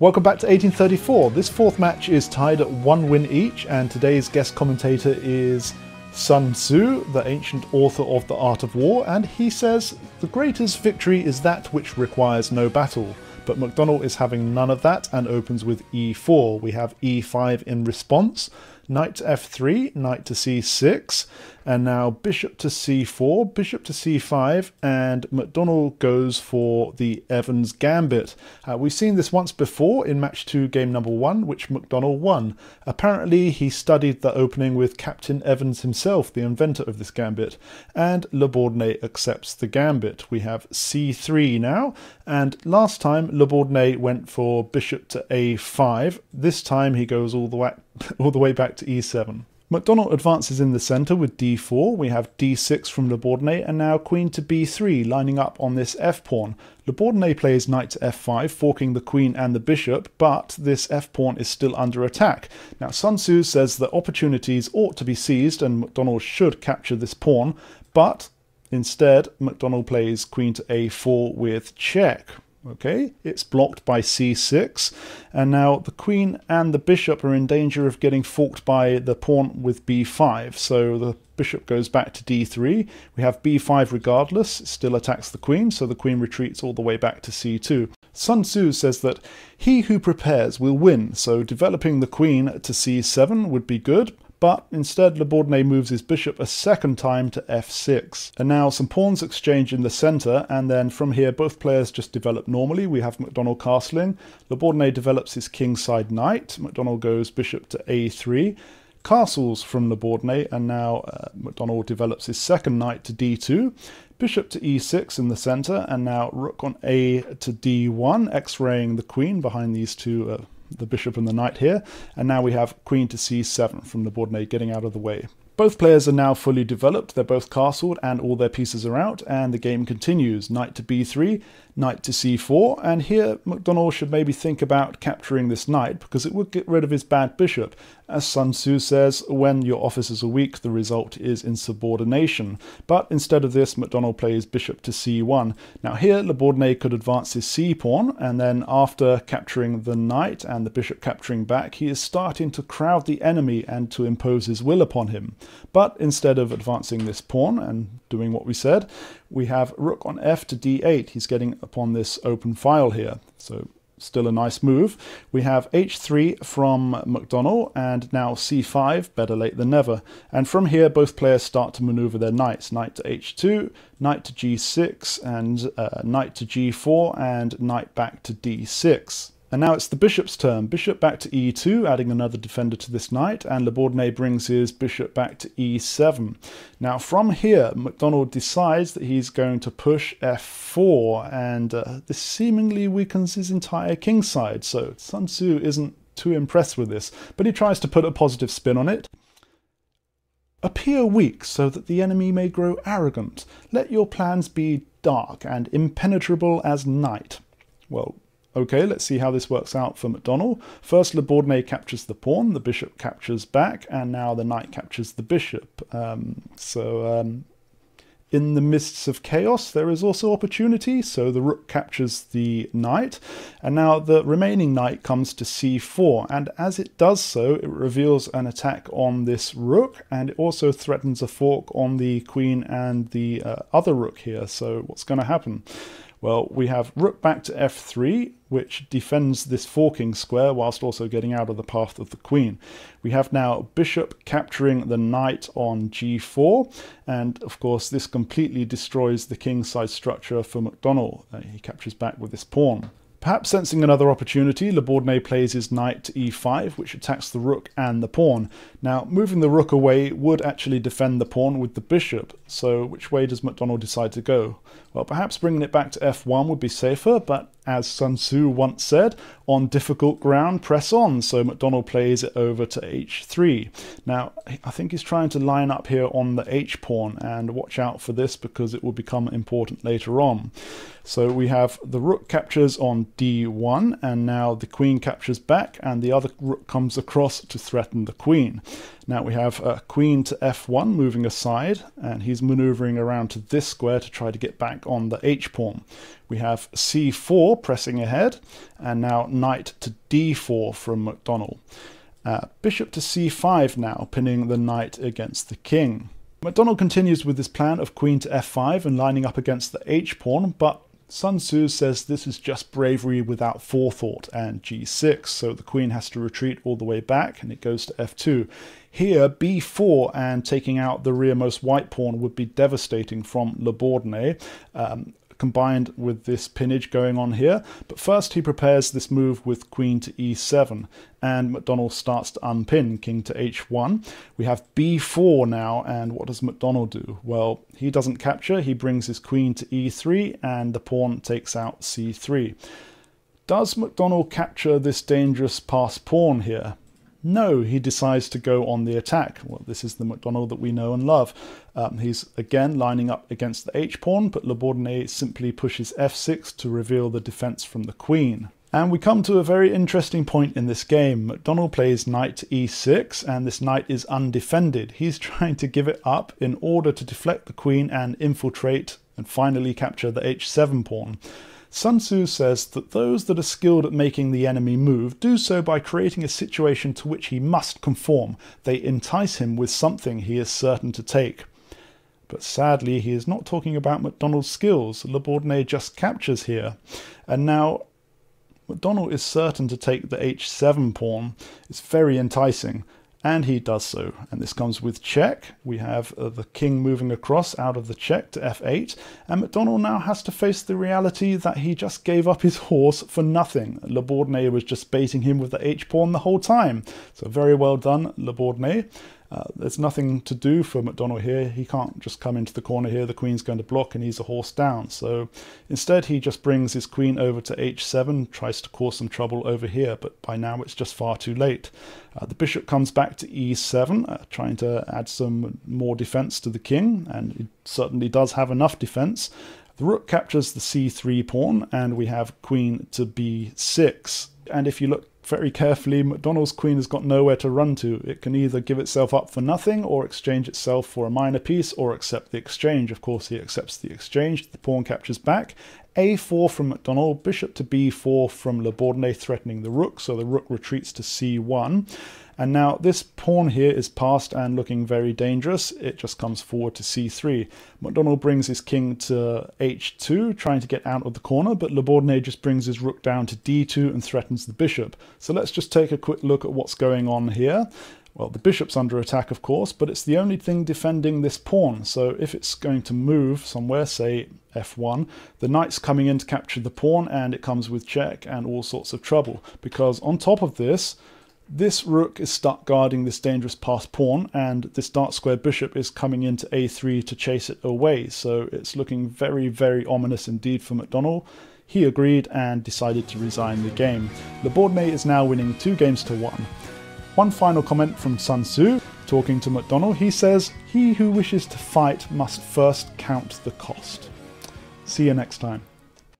Welcome back to 1834. This fourth match is tied at one win each, and today's guest commentator is Sun Tzu, the ancient author of The Art of War, and he says the greatest victory is that which requires no battle. But McDonnell is having none of that and opens with e4. We have e5 in response, knight to f3, knight to c6, and now bishop to c4, bishop to c5, and McDonnell goes for the Evans gambit. Uh, we've seen this once before in match 2 game number 1, which McDonnell won. Apparently he studied the opening with Captain Evans himself, the inventor of this gambit, and La Bourdonnais accepts the gambit. We have c3 now, and last time La Bourdonnais went for bishop to a5. This time he goes all the way, all the way back to e7. McDonnell advances in the centre with d4, we have d6 from La Bourdonnais, and now queen to b3, lining up on this f-pawn. La Bourdonnais plays knight to f5, forking the queen and the bishop, but this f-pawn is still under attack. Now Sun Tzu says that opportunities ought to be seized and McDonnell should capture this pawn, but instead McDonnell plays queen to a4 with check. Okay, it's blocked by c6, and now the queen and the bishop are in danger of getting forked by the pawn with b5. So the bishop goes back to d3. We have b5 regardless, it still attacks the queen, so the queen retreats all the way back to c2. Sun Tzu says that he who prepares will win, so developing the queen to c7 would be good, but instead La Bourdonnais moves his bishop a second time to f6. And now some pawns exchange in the centre, and then from here both players just develop normally. We have McDonnell castling, La Bourdonnais develops his kingside knight, McDonnell goes bishop to a3, castles from La Bourdonnais, and now uh, McDonnell develops his second knight to d2, bishop to e6 in the centre, and now rook on a to d1, x-raying the queen behind these two uh, the bishop and the knight here. And now we have queen to c7 from the La Bourdonnais getting out of the way. Both players are now fully developed, they're both castled and all their pieces are out, and the game continues. Knight to b3, knight to c4, and here McDonnell should maybe think about capturing this knight because it would get rid of his bad bishop. As Sun Tzu says, when your officers are weak, the result is insubordination. But instead of this, McDonnell plays bishop to c1. Now here, La Bourdonnais could advance his c-pawn, and then after capturing the knight and the bishop capturing back, he is starting to crowd the enemy and to impose his will upon him. But instead of advancing this pawn and doing what we said, we have rook on f to d8. He's getting upon this open file here. So still a nice move. We have h3 from McDonnell and now c5, better late than never. And from here, both players start to maneuver their knights. Knight to h2, knight to g6, and uh, knight to g4, and knight back to d6. And now it's the bishop's turn. Bishop back to e2, adding another defender to this knight, and La Bourdonnais brings his bishop back to e7. Now from here, McDonnell decides that he's going to push f4, and uh, this seemingly weakens his entire kingside, so Sun Tzu isn't too impressed with this, but he tries to put a positive spin on it. Appear weak so that the enemy may grow arrogant. Let your plans be dark and impenetrable as night. Well, Okay, let's see how this works out for McDonnell. First, La Bourdonnais captures the pawn, the bishop captures back, and now the knight captures the bishop. Um, so, um, in the mists of chaos, there is also opportunity. So the rook captures the knight, and now the remaining knight comes to c4. And as it does so, it reveals an attack on this rook, and it also threatens a fork on the queen and the uh, other rook here. So what's going to happen? Well, we have rook back to f3, which defends this forking square whilst also getting out of the path of the queen. We have now bishop capturing the knight on g4, and of course this completely destroys the kingside structure for McDonnell. Uh, he captures back with this pawn. Perhaps sensing another opportunity, La Bourdonnais plays his knight to e5, which attacks the rook and the pawn. Now, moving the rook away would actually defend the pawn with the bishop, so which way does McDonnell decide to go? Well, perhaps bringing it back to f1 would be safer, but as Sun Tzu once said, on difficult ground, press on. So McDonnell plays it over to h3. Now, I think he's trying to line up here on the h pawn, and watch out for this because it will become important later on. So we have the rook captures on d1, and now the queen captures back, and the other rook comes across to threaten the queen. Now we have uh, queen to f1 moving aside, and he's maneuvering around to this square to try to get back on the h-pawn. We have c4 pressing ahead, and now knight to d4 from McDonnell. Uh, bishop to c5 now, pinning the knight against the king. McDonnell continues with his plan of queen to f5 and lining up against the h-pawn, but Sun Tzu says this is just bravery without forethought and g6, so the queen has to retreat all the way back and it goes to f2. Here, b4 and taking out the rearmost white pawn would be devastating from Le Bourdonnais. Um, combined with this pinnage going on here. But first he prepares this move with queen to e7 and McDonnell starts to unpin king to h1. We have b4 now and what does McDonnell do? Well, he doesn't capture, he brings his queen to e3 and the pawn takes out c3. Does McDonnell capture this dangerous passed pawn here? No, he decides to go on the attack. Well, this is the McDonnell that we know and love. Um, he's again lining up against the h-pawn, but Le Bourdonnais simply pushes f6 to reveal the defense from the queen. And we come to a very interesting point in this game. McDonnell plays knight to e6, and this knight is undefended. He's trying to give it up in order to deflect the queen and infiltrate and finally capture the h7 pawn. Sun Tzu says that those that are skilled at making the enemy move do so by creating a situation to which he must conform. They entice him with something he is certain to take. But sadly, he is not talking about McDonnell's skills. Le Bourdonnais just captures here. And now, McDonnell is certain to take the h7 pawn. It's very enticing. And he does so. And this comes with check. We have uh, the king moving across out of the check to f8. And McDonnell now has to face the reality that he just gave up his horse for nothing. Le Bourdonnais was just baiting him with the h-pawn the whole time. So very well done, Le Bourdonnais. Uh, there's nothing to do for McDonnell here. He can't just come into the corner here. The queen's going to block and he's a horse down. So instead, he just brings his queen over to h7, tries to cause some trouble over here, but by now it's just far too late. Uh, the bishop comes back to e7, uh, trying to add some more defense to the king, and it certainly does have enough defense. The rook captures the c3 pawn, and we have queen to b6. And if you look very carefully, McDonnell's queen has got nowhere to run to. It can either give itself up for nothing, or exchange itself for a minor piece, or accept the exchange. Of course, he accepts the exchange. The pawn captures back. a4 from McDonnell, bishop to b4 from Le Bourdonnais threatening the rook, so the rook retreats to c1. And now this pawn here is passed and looking very dangerous. It just comes forward to c3. McDonnell brings his king to h2, trying to get out of the corner, but Le Bourdonnais just brings his rook down to d2 and threatens the bishop. So let's just take a quick look at what's going on here. Well, the bishop's under attack, of course, but it's the only thing defending this pawn. So if it's going to move somewhere, say f1, the knight's coming in to capture the pawn, and it comes with check and all sorts of trouble. Because on top of this, this rook is stuck guarding this dangerous passed pawn, and this dark square bishop is coming into a3 to chase it away. So it's looking very, very ominous indeed for McDonnell. He agreed and decided to resign the game. Le Bourdonnais is now winning two games to one. One final comment from Sun Tzu, talking to McDonnell. He says, He who wishes to fight must first count the cost. See you next time.